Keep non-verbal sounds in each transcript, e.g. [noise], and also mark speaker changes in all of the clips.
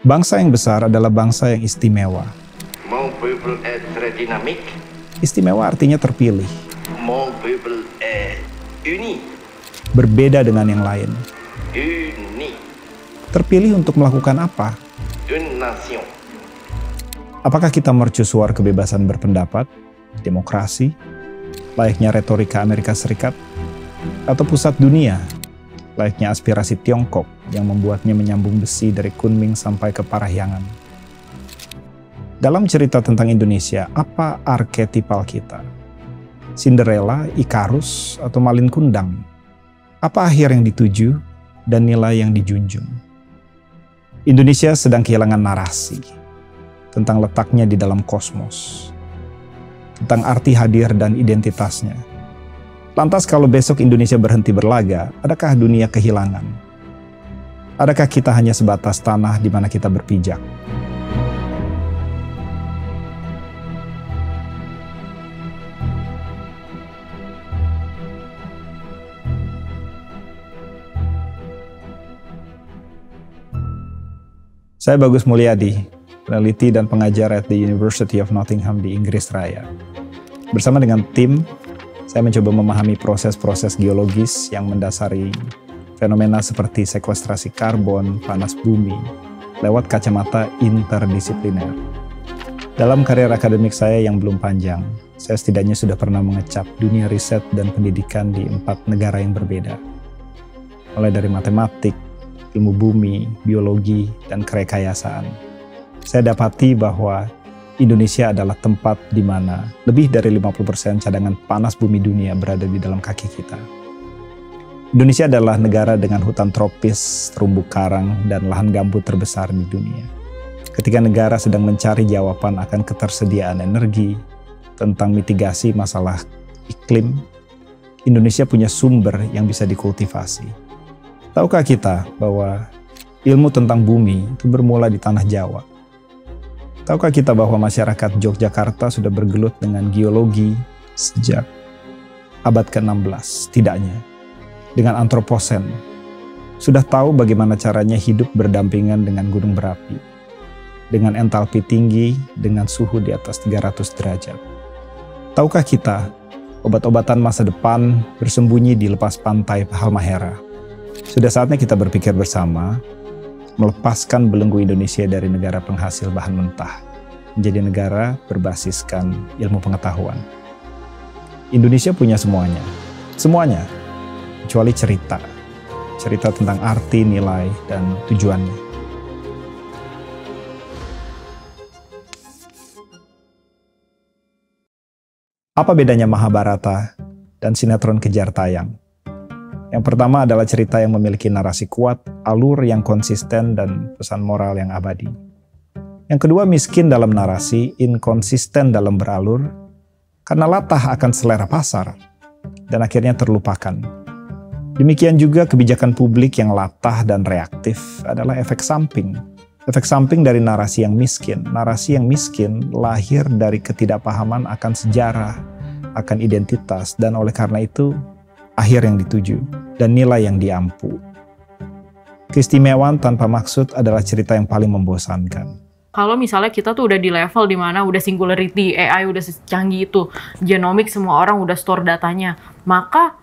Speaker 1: Bangsa yang besar adalah bangsa yang istimewa.
Speaker 2: Mon peuple est très dynamique.
Speaker 1: Istimewa artinya terpilih,
Speaker 2: Mon peuple est uni.
Speaker 1: berbeda dengan yang lain.
Speaker 2: Uni.
Speaker 1: Terpilih untuk melakukan apa?
Speaker 2: Une nation.
Speaker 1: Apakah kita mercusuar kebebasan berpendapat, demokrasi, layaknya retorika Amerika Serikat, atau pusat dunia, layaknya aspirasi Tiongkok yang membuatnya menyambung besi dari Kunming sampai ke Parahyangan? Dalam cerita tentang Indonesia, apa arketipal kita? Cinderella, Ikarus, atau Malin Kundang? Apa akhir yang dituju dan nilai yang dijunjung? Indonesia sedang kehilangan narasi tentang letaknya di dalam kosmos, tentang arti hadir dan identitasnya. Lantas kalau besok Indonesia berhenti berlaga, adakah dunia kehilangan? Adakah kita hanya sebatas tanah di mana kita berpijak? Saya Bagus Mulyadi, peneliti dan pengajar at the University of Nottingham di Inggris Raya. Bersama dengan tim, saya mencoba memahami proses-proses geologis yang mendasari fenomena seperti sekuestrasi karbon, panas bumi, lewat kacamata interdisipliner. Dalam karir akademik saya yang belum panjang, saya setidaknya sudah pernah mengecap dunia riset dan pendidikan di empat negara yang berbeda. Mulai dari matematik, ilmu bumi, biologi, dan kerekayasaan. Saya dapati bahwa Indonesia adalah tempat di mana lebih dari 50% cadangan panas bumi dunia berada di dalam kaki kita. Indonesia adalah negara dengan hutan tropis, terumbu karang, dan lahan gambut terbesar di dunia. Ketika negara sedang mencari jawaban akan ketersediaan energi, tentang mitigasi masalah iklim, Indonesia punya sumber yang bisa dikultivasi. Tahukah kita bahwa ilmu tentang bumi itu bermula di tanah Jawa? Tahukah kita bahwa masyarakat Yogyakarta sudah bergelut dengan geologi sejak abad ke-16 tidaknya? Dengan antroposen, sudah tahu bagaimana caranya hidup berdampingan dengan gunung berapi, dengan entalpi tinggi, dengan suhu di atas 300 derajat. Tahukah kita, obat-obatan masa depan bersembunyi di lepas pantai Halmahera? Sudah saatnya kita berpikir bersama, melepaskan belenggu Indonesia dari negara penghasil bahan mentah, menjadi negara berbasiskan ilmu pengetahuan. Indonesia punya semuanya, semuanya, kecuali cerita. Cerita tentang arti, nilai, dan tujuannya. Apa bedanya Mahabharata dan sinetron kejar tayang? Yang pertama adalah cerita yang memiliki narasi kuat, alur yang konsisten, dan pesan moral yang abadi. Yang kedua miskin dalam narasi, inkonsisten dalam beralur, karena latah akan selera pasar, dan akhirnya terlupakan. Demikian juga kebijakan publik yang latah dan reaktif adalah efek samping. Efek samping dari narasi yang miskin. Narasi yang miskin lahir dari ketidakpahaman akan sejarah, akan identitas, dan oleh karena itu akhir yang dituju dan nilai yang diampu. Keistimewaan tanpa maksud adalah cerita yang paling membosankan.
Speaker 3: Kalau misalnya kita tuh udah di level di mana udah singularity, AI udah secanggih itu, genomik semua orang udah store datanya, maka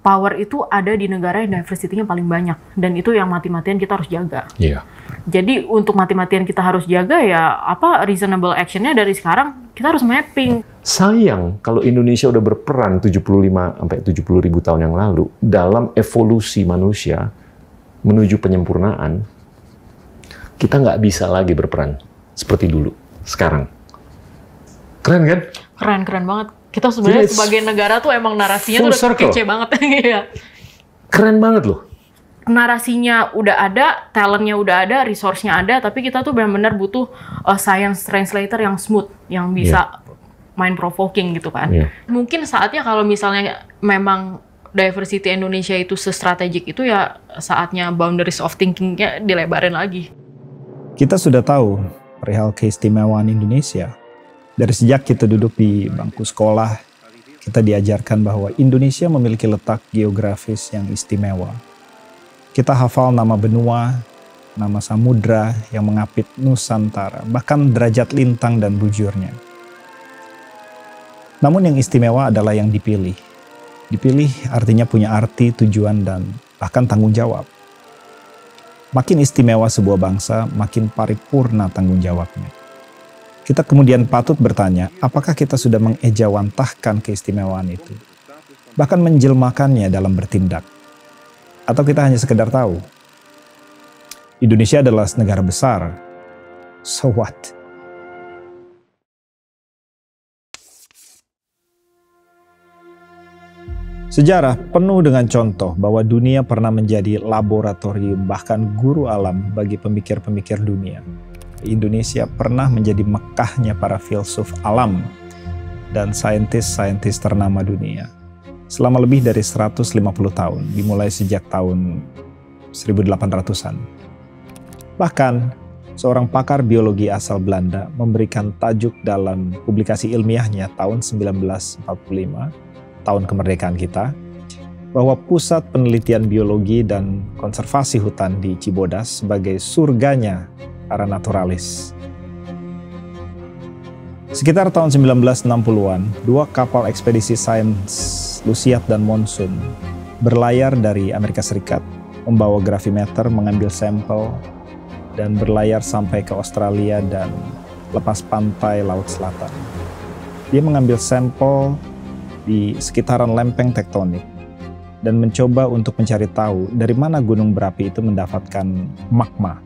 Speaker 3: power itu ada di negara yang diversity-nya paling banyak dan itu yang mati-matian kita harus jaga.
Speaker 4: Iya.
Speaker 3: Jadi untuk mati-matian kita harus jaga ya apa reasonable actionnya dari sekarang kita harus mapping.
Speaker 4: Sayang kalau Indonesia udah berperan 75 sampai 70 ribu tahun yang lalu dalam evolusi manusia menuju penyempurnaan, kita nggak bisa lagi berperan seperti dulu sekarang. Keren kan?
Speaker 3: Keren keren banget. Kita sebenarnya sebagai negara tuh emang narasinya tuh udah
Speaker 4: circle.
Speaker 3: kece banget [laughs] Iya.
Speaker 4: Keren banget loh.
Speaker 3: Narasinya udah ada, talentnya udah ada, resource-nya ada, tapi kita tuh benar-benar butuh uh, science translator yang smooth, yang bisa main provoking gitu kan.
Speaker 4: Iya.
Speaker 3: Mungkin saatnya kalau misalnya memang diversity Indonesia itu sestrategik itu ya saatnya boundaries of thinking-nya dilebarin lagi.
Speaker 1: Kita sudah tahu perihal keistimewaan Indonesia. Dari sejak kita duduk di bangku sekolah, kita diajarkan bahwa Indonesia memiliki letak geografis yang istimewa. Kita hafal nama benua, nama samudra yang mengapit Nusantara, bahkan derajat lintang dan bujurnya. Namun yang istimewa adalah yang dipilih. Dipilih artinya punya arti, tujuan, dan bahkan tanggung jawab. Makin istimewa sebuah bangsa, makin paripurna tanggung jawabnya. Kita kemudian patut bertanya, apakah kita sudah mengejawantahkan keistimewaan itu? Bahkan menjelmakannya dalam bertindak. Atau kita hanya sekedar tahu, Indonesia adalah negara besar. So what? Sejarah penuh dengan contoh bahwa dunia pernah menjadi laboratorium bahkan guru alam bagi pemikir-pemikir dunia. Indonesia pernah menjadi Mekahnya para filsuf alam dan saintis-saintis ternama dunia. Selama lebih dari 150 tahun, dimulai sejak tahun 1800-an. Bahkan, seorang pakar biologi asal Belanda memberikan tajuk dalam publikasi ilmiahnya tahun 1945, tahun kemerdekaan kita, bahwa pusat penelitian biologi dan konservasi hutan di Cibodas sebagai surganya para naturalis. Sekitar tahun 1960-an, dua kapal ekspedisi sains Luciat dan Monsoon berlayar dari Amerika Serikat, membawa gravimeter mengambil sampel dan berlayar sampai ke Australia dan lepas pantai Laut Selatan. Dia mengambil sampel di sekitaran lempeng tektonik dan mencoba untuk mencari tahu dari mana gunung berapi itu mendapatkan magma.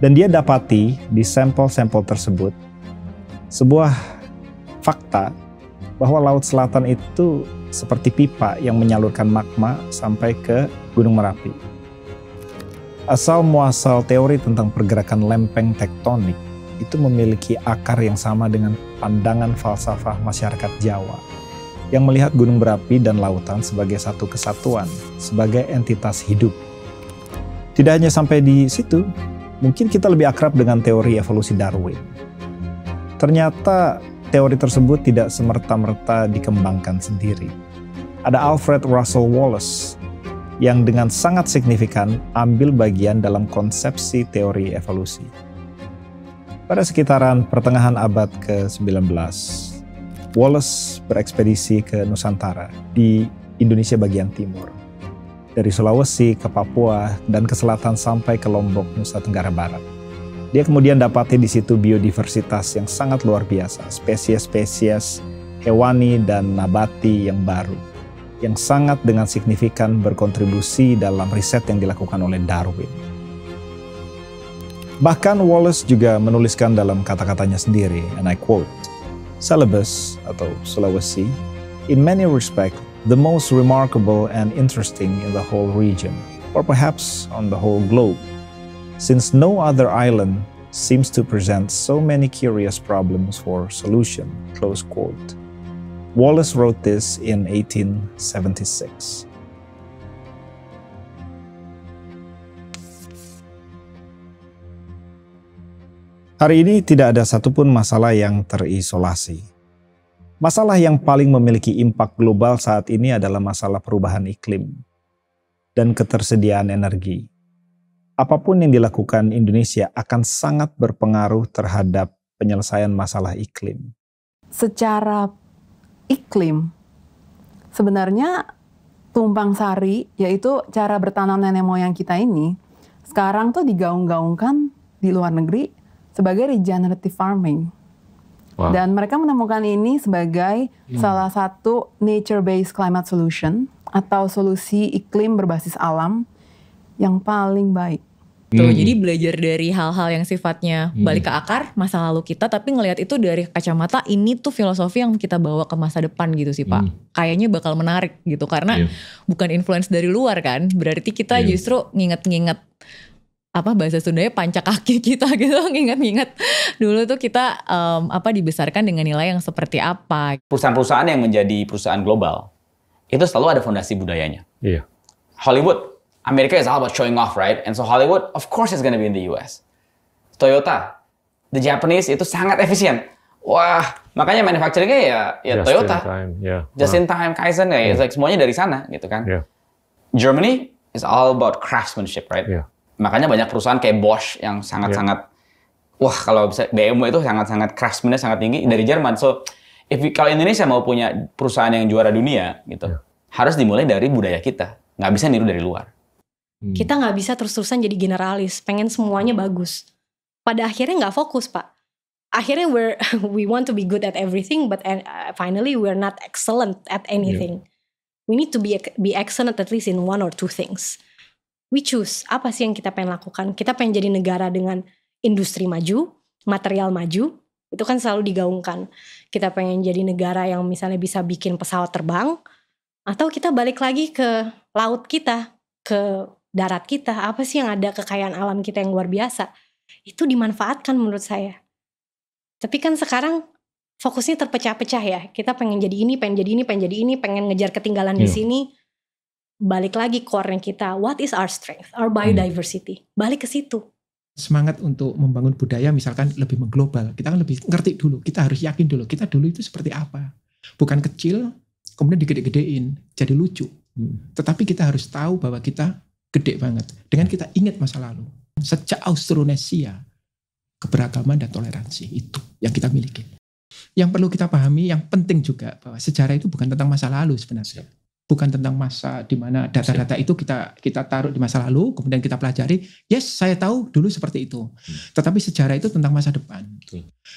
Speaker 1: Dan dia dapati di sampel-sampel tersebut sebuah fakta bahwa Laut Selatan itu seperti pipa yang menyalurkan magma sampai ke Gunung Merapi. Asal muasal teori tentang pergerakan lempeng tektonik itu memiliki akar yang sama dengan pandangan falsafah masyarakat Jawa yang melihat gunung berapi dan lautan sebagai satu kesatuan, sebagai entitas hidup. Tidak hanya sampai di situ, mungkin kita lebih akrab dengan teori evolusi Darwin. Ternyata teori tersebut tidak semerta-merta dikembangkan sendiri. Ada Alfred Russel Wallace yang dengan sangat signifikan ambil bagian dalam konsepsi teori evolusi. Pada sekitaran pertengahan abad ke-19, Wallace berekspedisi ke Nusantara di Indonesia bagian timur. Dari Sulawesi ke Papua dan ke selatan sampai ke Lombok, Nusa Tenggara Barat. Dia kemudian dapati di situ biodiversitas yang sangat luar biasa, spesies-spesies hewani dan nabati yang baru yang sangat dengan signifikan berkontribusi dalam riset yang dilakukan oleh Darwin. Bahkan Wallace juga menuliskan dalam kata-katanya sendiri, and I quote, Celebes atau Sulawesi, in many respects, the most remarkable and interesting in the whole region, or perhaps on the whole globe, since no other island seems to present so many curious problems for solution, close quote. Wallace wrote this in 1876. Hari ini tidak ada satupun masalah yang terisolasi. Masalah yang paling memiliki impak global saat ini adalah masalah perubahan iklim dan ketersediaan energi. Apa pun yang dilakukan Indonesia akan sangat berpengaruh terhadap penyelesaian masalah iklim.
Speaker 5: Secara iklim. Sebenarnya tumpang sari, yaitu cara bertanam nenek moyang kita ini, sekarang tuh digaung-gaungkan di luar negeri sebagai regenerative farming. Wow. Dan mereka menemukan ini sebagai hmm. salah satu nature-based climate solution atau solusi iklim berbasis alam yang paling baik.
Speaker 6: Tuh, hmm. Jadi belajar dari hal-hal yang sifatnya hmm. balik ke akar masa lalu kita, tapi ngelihat itu dari kacamata ini tuh filosofi yang kita bawa ke masa depan gitu sih Pak. Hmm. Kayaknya bakal menarik gitu karena yeah. bukan influence dari luar kan. Berarti kita yeah. justru nginget-nginget apa bahasa Sundanya panca kaki [laughs] kita gitu nginget-nginget dulu tuh kita um, apa dibesarkan dengan nilai yang seperti apa
Speaker 7: perusahaan-perusahaan yang menjadi perusahaan global itu selalu ada fondasi budayanya
Speaker 4: iya
Speaker 7: Hollywood America is all about showing off, right? And so Hollywood, of course, is going to be in the US. Toyota, the Japanese itu sangat efisien. Wah, makanya manufacturingnya ya, ya Just Toyota. In time, yeah. Just in time, Kaizen ya, yeah. like semuanya dari sana gitu kan. Yeah. Germany is all about craftsmanship, right? Yeah. makanya banyak perusahaan kayak Bosch yang sangat-sangat wah kalau bisa BMW itu sangat-sangat craftsman sangat tinggi dari Jerman. So if we- kalau Indonesia mau punya perusahaan yang juara dunia gitu, harus dimulai dari budaya kita. Nggak bisa niru dari luar.
Speaker 4: Hmm.
Speaker 8: Kita nggak bisa terus-terusan jadi generalis, pengen semuanya bagus. Pada akhirnya nggak fokus pak. Akhirnya we're [laughs] we want to be good at everything, but uh, finally we're not excellent at anything. We need to be be excellent at least in one or two things. We choose apa sih yang kita pengen lakukan. Kita pengen jadi negara dengan industri maju, material maju, itu kan selalu digaungkan. Kita pengen jadi negara yang misalnya bisa bikin pesawat terbang, atau kita balik lagi ke laut kita, ke darat kita, apa sih yang ada kekayaan alam kita yang luar biasa. Itu dimanfaatkan menurut saya. Tapi kan sekarang fokusnya terpecah-pecah ya. Kita pengen jadi ini, pengen jadi ini, pengen jadi ini, pengen ngejar ketinggalan di
Speaker 4: Iya.
Speaker 8: sini. Balik lagi core kita, what is our strength, our biodiversity. Balik ke situ.
Speaker 9: semangat untuk membangun budaya misalkan lebih mengglobal. Kita kan lebih ngerti dulu, kita harus yakin dulu, kita dulu itu seperti apa. Bukan kecil, kemudian digede-gedein, jadi lucu. Tetapi kita harus tahu bahwa kita gede banget. Dengan kita ingat masa lalu. Sejak Austronesia, keberagaman dan toleransi itu yang kita miliki. Yang perlu kita pahami, yang penting juga bahwa sejarah itu bukan tentang masa lalu sebenarnya. Bukan tentang masa di mana data-data itu kita kita taruh di masa lalu, kemudian kita pelajari. Yes, saya tahu dulu seperti itu. Tetapi sejarah itu tentang masa depan.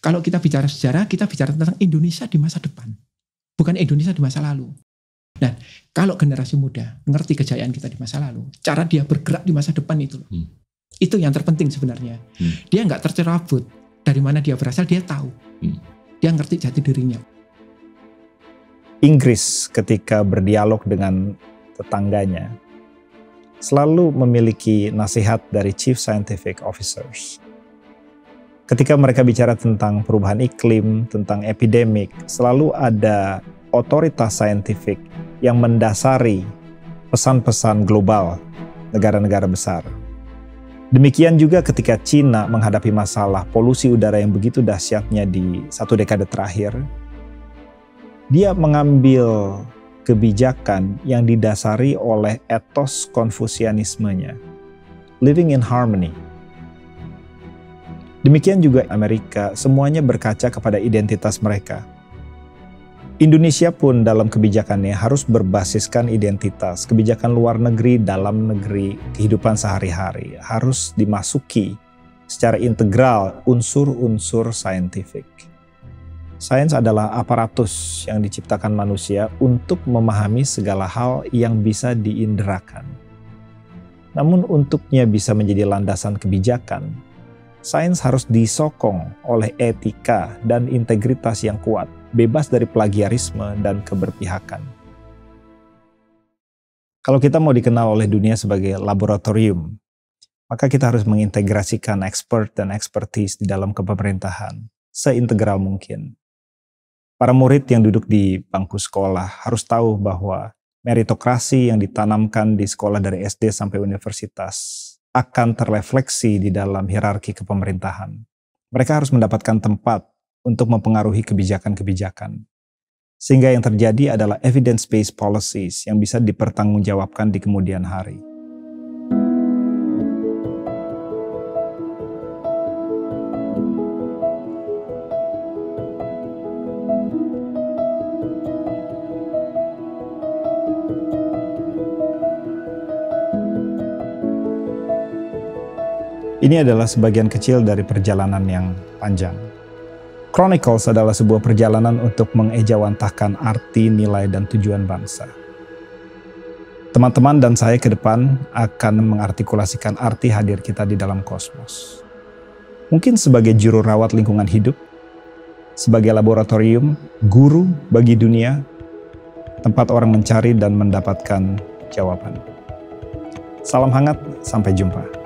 Speaker 9: Kalau kita bicara sejarah, kita bicara tentang Indonesia di masa depan. Bukan Indonesia di masa lalu. Dan kalau generasi muda ngerti kejayaan kita di masa lalu, cara dia bergerak di masa depan itu. loh.
Speaker 4: Hmm.
Speaker 9: Itu yang terpenting sebenarnya.
Speaker 4: Hmm.
Speaker 9: Dia nggak tercerabut dari mana dia berasal, dia tahu.
Speaker 4: Hmm.
Speaker 9: Dia ngerti jati dirinya.
Speaker 1: Inggris ketika berdialog dengan tetangganya selalu memiliki nasihat dari chief scientific officers. Ketika mereka bicara tentang perubahan iklim, tentang epidemik, selalu ada otoritas saintifik yang mendasari pesan-pesan global negara-negara besar. Demikian juga ketika Cina menghadapi masalah polusi udara yang begitu dahsyatnya di satu dekade terakhir, dia mengambil kebijakan yang didasari oleh etos konfusianismenya. Living in harmony. Demikian juga Amerika, semuanya berkaca kepada identitas mereka. Indonesia pun dalam kebijakannya harus berbasiskan identitas. Kebijakan luar negeri, dalam negeri, kehidupan sehari-hari harus dimasuki secara integral unsur-unsur saintifik. Sains adalah aparatus yang diciptakan manusia untuk memahami segala hal yang bisa diinderakan. Namun untuknya bisa menjadi landasan kebijakan, sains harus disokong oleh etika dan integritas yang kuat, bebas dari plagiarisme dan keberpihakan. Kalau kita mau dikenal oleh dunia sebagai laboratorium, maka kita harus mengintegrasikan expert dan expertise di dalam kepemerintahan seintegral mungkin. Para murid yang duduk di bangku sekolah harus tahu bahwa meritokrasi yang ditanamkan di sekolah dari SD sampai universitas akan terrefleksi di dalam hierarki kepemerintahan. Mereka harus mendapatkan tempat untuk mempengaruhi kebijakan-kebijakan. Sehingga yang terjadi adalah evidence-based policies yang bisa dipertanggungjawabkan di kemudian hari. Ini adalah sebagian kecil dari perjalanan yang panjang. Chronicles adalah sebuah perjalanan untuk mengejawantahkan arti, nilai, dan tujuan bangsa. Teman-teman dan saya ke depan akan mengartikulasikan arti hadir kita di dalam kosmos. Mungkin sebagai juru rawat lingkungan hidup, sebagai laboratorium, guru bagi dunia, tempat orang mencari dan mendapatkan jawaban. Salam hangat, sampai jumpa.